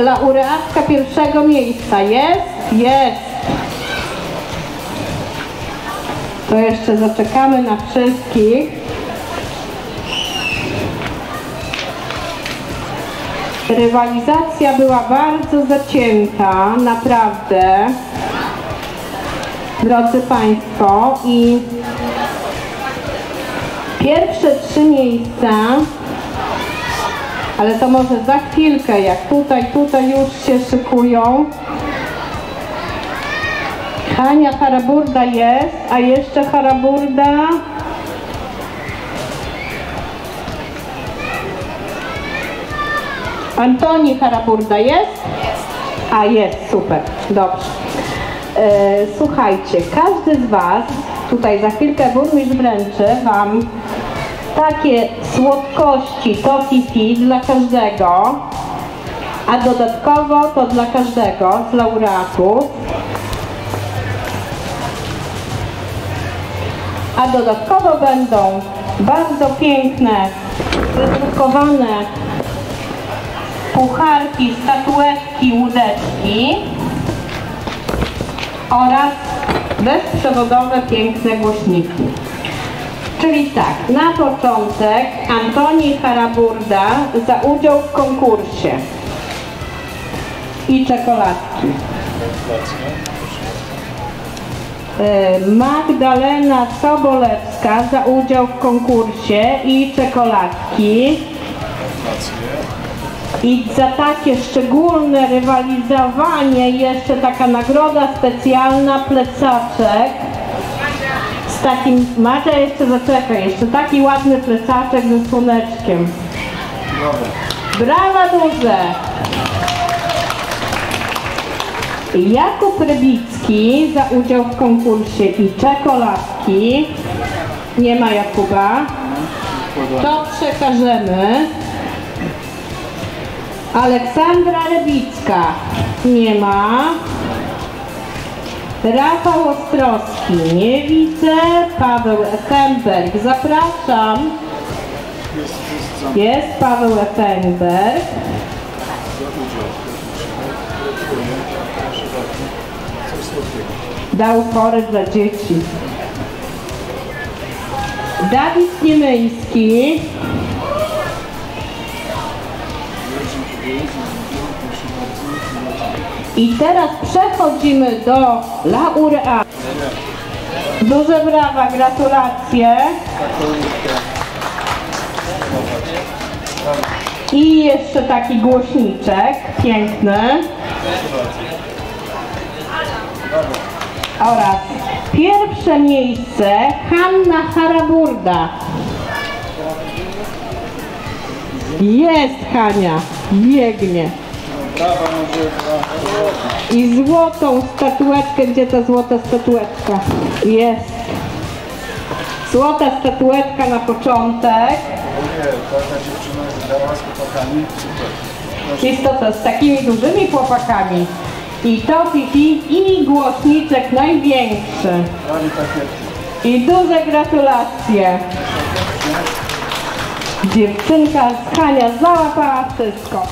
laureatka pierwszego miejsca. Jest? Jest. To jeszcze zaczekamy na wszystkich. Rywalizacja była bardzo zacięta, naprawdę. Drodzy Państwo, i pierwsze trzy miejsca, ale to może za chwilkę, jak tutaj, tutaj już się szykują. Hania Haraburda jest, a jeszcze Haraburda. Antoni Haraburda jest? A jest, super, dobrze. E, słuchajcie, każdy z Was, tutaj za chwilkę burmistrz wręczy Wam takie słodkości Tofifi dla każdego, a dodatkowo to dla każdego z laureatów. A dodatkowo będą bardzo piękne, wydrukowane pucharki, statuetki, łódeczki oraz bezprzewodowe piękne głośniki. Czyli tak, na początek Antoni Haraburda za udział w konkursie i czekoladki. E, Magdalena Sobolewska za udział w konkursie i czekoladki. I za takie szczególne rywalizowanie jeszcze taka nagroda specjalna, plecaczek z takim, Macia jeszcze zaczekaj, jeszcze taki ładny plecaczek ze słoneczkiem. Brawa duże! Jakub Rybicki za udział w konkursie i czekoladki. Nie ma Jakuba. To przekażemy. Aleksandra Rybicka. Nie ma. Rafał Ostrowski. Nie widzę. Paweł Efenberg. Zapraszam. Jest Paweł Efenberg. Dał pory dla dzieci. Dawid Niemyński. I teraz przechodzimy do laureatów. Duże brawa, gratulacje. I jeszcze taki głośniczek, piękny. Oraz pierwsze miejsce Hanna Haraburda. Jest Hania, biegnie. I złotą statuetkę, gdzie ta złota statuetka? Jest. Złota statuetka na początek. Nie, taka dziewczyna wygrała z takimi dużymi chłopakami. I to Fifi i głośniczek największy. I duże gratulacje. Dziewczynka z Hania załapała wszystko.